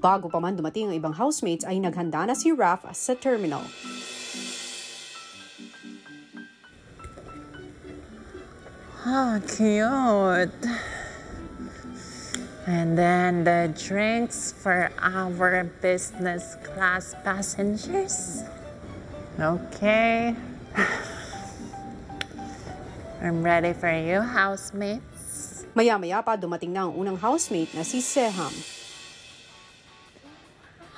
Bago pa man dumating ang ibang housemates ay naghanda na si Raf sa terminal. Oh, cute. And then the drinks for our business class passengers. Okay. I'm ready for you, housemates. Maya-maya pa dumating na ang unang housemate na si Seham.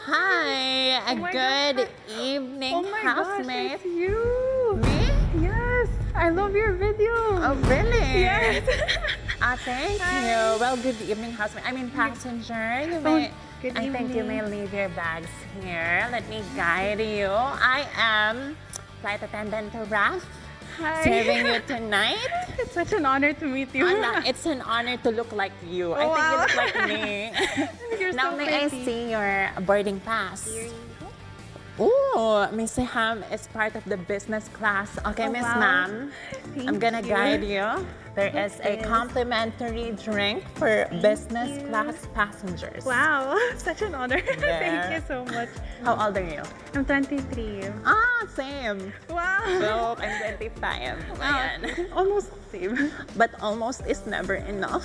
Hi, a my good evening, Oh my housemate. gosh, it's you! Me? Yes, I love your video. Oh, really? Yes. Ah, thank you. Well, good evening, housemate. I mean, passenger. You may, good I think you may leave your bags here. Let me guide you. I am flight attendant to Raf, Hi. serving you tonight. It's such an honor to meet you. Anna, it's an honor to look like you. I think you Wow. look like me. You're now, so may I pretty. see your boarding pass? Ooh, Miss Seham is part of the business class. Okay, Oh, Miss wow. Ma'am, I'm gonna you. guide you. There is a complimentary drink for business class passengers. Wow, such an honor. Thank you so much. How old are you? I'm 23. Ah, same. Wow. So, I'm 25. Ayan. Almost same. But almost is never enough.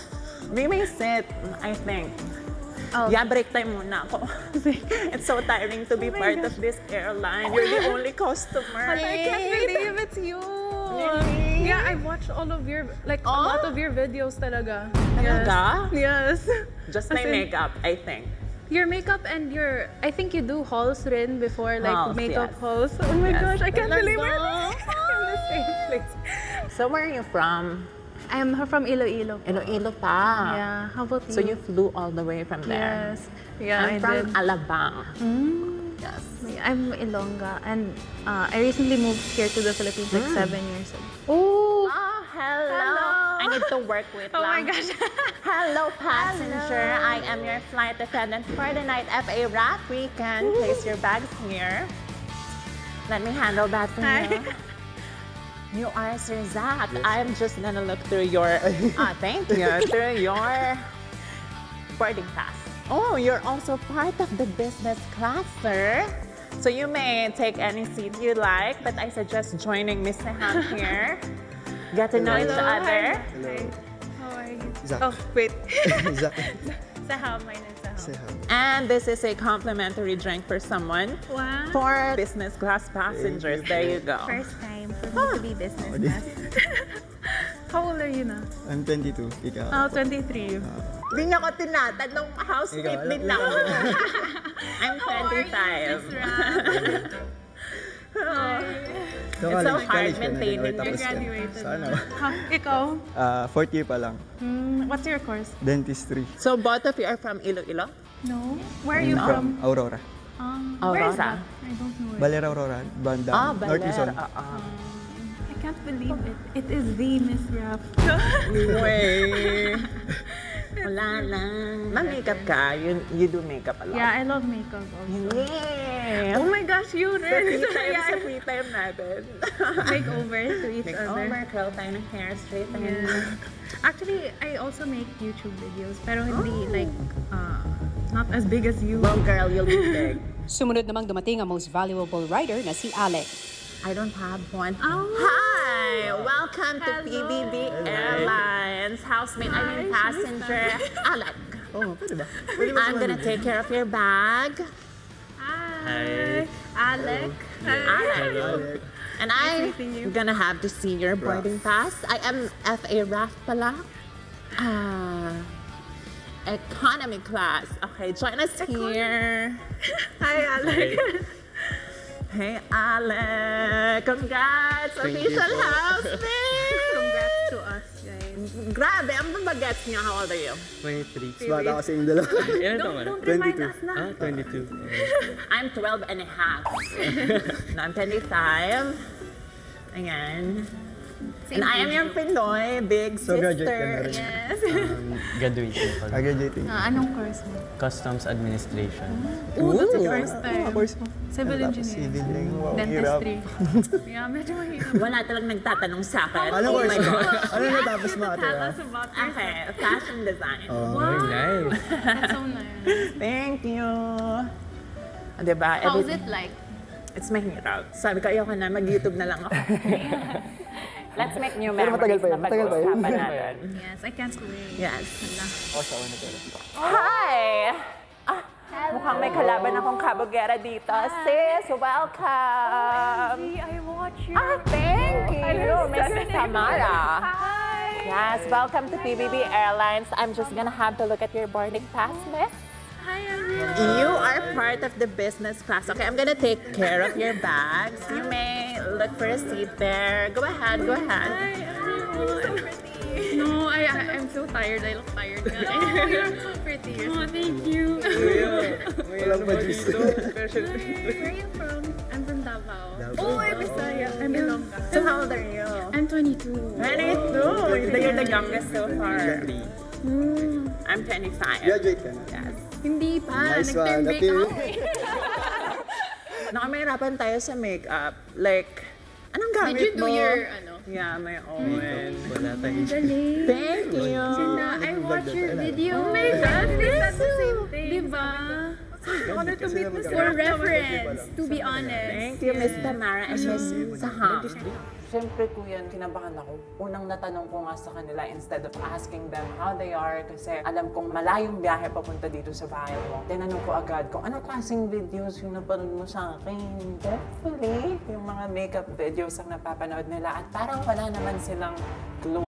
We may sit, I think. Oh. Yeah, break time muna ako. it's so tiring to be Oh part gosh. of this airline. You're the only customer. I can't believe it's you. Really? Yeah, I watched all of your, like, a Oh? lot of your videos talaga. Talaga? Yes. Just my in, makeup, I think. Your makeup and your, I think you do hauls rin before, like Hauls, makeup yes. hauls. Oh my Yes. gosh, I can't believe we're in the same place. So where are you from? I'm from Iloilo. Iloilo pa. Yeah, how about you? So you flew all the way from there? Yes. Yeah, I'm I from did. Alabang. Mm. Yes. I'm Ilongga and uh, I recently moved here to the Philippines like hmm. seven years ago. Oh, ah, hello. Hello. I need to work with Oh my gosh. Hello, passenger. I am your flight attendant for the night FA Rat Weekend. Place your bags here. Let me handle that for Hi. you. You are Sir Zach. I'm just gonna look through your. ah, thank you. through your boarding pass. Oh, you're also part of the business class, sir. So you may take any seat you like, but I suggest joining Miss Seham here. Get to know each other. Hello. Hi. How are you? Zach. Oh, wait. Zach. Saham, my name is Saham. Seham. And this is a complimentary drink for someone. Wow. For business class passengers. There you go. First time for me to be business class. How old are you now? I'm 22. Ikaw. Oh, 23. Hindi niya ko tinatanong housemate din alam ako. I'm 25. So, It's so college- hard college maintaining ka na? graduated Sana. Ha? Ikaw? Ah, fourth year pa lang. Hmm, what's your course? Dentistry. So both of you are from Iloilo? No. Where are you I'm from? Aurora. Um, Where is Aurora. that? I don't know it. Balera Aurora. Banda. Ah, North Luzon. Baler. Ah, ah. I can't believe it. It is the Miss Rap. Way. Wala lang. Ma-makeup ka. You, you do makeup a lot. yeah, I love makeup also. Yeah. Oh my gosh, you Sa rin! free time, Yeah. sa free time natin. Makeover to each Makeover, other. curl tayo ng hair, straighten. Yeah. Actually, I also make YouTube videos, pero hindi like, uh, not as big as you. Well, girl, you'll be big. Sumunod namang dumating ang most valuable rider na si Alec. I don't have one. Oh. Hi! Welcome to PBB Airlines. Housemate, I mean passenger. Alec. Oh, pwede? Pwede ba I'm gonna take care of your bag. Hi! Alec. Alec. And I'm meeting you. gonna have to see your boarding pass. I am FA RAF pala. Ah, economy class. Okay, join us here. Hi, Alec. Hey, Alec. Congrats! Official housemate! Congrats to us, guys. Grabe, ang bagets niya. How old are you? 23. Mas bata kasi yung dalawa. Ilan taon ka na? Don't remind 22. us na. Ah, 22. I'm 12 and a half. no, I'm 25. Ayan. And I am your Pinoy big So, graduate ka na sister. rin. Yes. Um, graduating pa. Ah, graduating. Ah, anong course mo? Customs Administration. Ooh, that's the Ooh. first time. Ah, course mo. Civil engineering. Civil lang. Wow, hirap. Dentistry. yeah, medyo mahirap. Wala talagang nagtatanong sa akin. Ano oh course my mo? God. Ano natapos mo ate? Tell ah? us about Okay, fashion design. Oh. Very nice. That's so nice. Thank you. Ah, Diba? How's it like? It's mahirap. Sabi ko, ayoko na, mag-YouTube na lang ako. Let's make new memories matagal pa yun, na matagal pa yun. pag-uusapan natin. Yes, I can't wait. Yes. Ako sa una pero. Hi! Ah, mukhang may kalaban akong kabugera dito. Sis, welcome! I watch you. Ah, thank you, Miss Samara. Hi. Yes, welcome to PBB Airlines. I'm just gonna have to look at your boarding pass, miss. Hi, everyone. You are part of the business class. Okay, I'm gonna take care of your bags. You may look for a seat there. Go ahead, go ahead. Hi, everyone. So pretty. No, I, I I'm so tired. I look tired. No, you're so pretty. You're oh, thank you. Walang pa-juice. Where are you from? I'm from Davao. Oh, I'm Bisaya. I'm Ilongga. So how old are you? I'm 22. 22. You're the youngest so far. Hmm. I'm 25. Graduate ka na. Yes. Hindi pa. Nice Nag-term one, okay. ako. Nakamahirapan tayo sa makeup. Like, anong gamit Did you do mo? your, ano? Yeah, my own. Wala tayo. Galing. Thank you. Na, I watch your video. Oh my God, we said the same thing. Diba? Honor to meet For reference, to be honest. Thank you, Miss Tamara and Miss Saham. Siyempre, kuya, kinabahan ako. Unang natanong ko nga sa kanila instead of asking them how they are kasi alam kong malayong biyahe papunta dito sa bahay mo. Tinanong ko agad kung anong klaseng videos yung napanood mo sa akin. Definitely, yung mga makeup videos ang napapanood nila at parang wala naman silang clue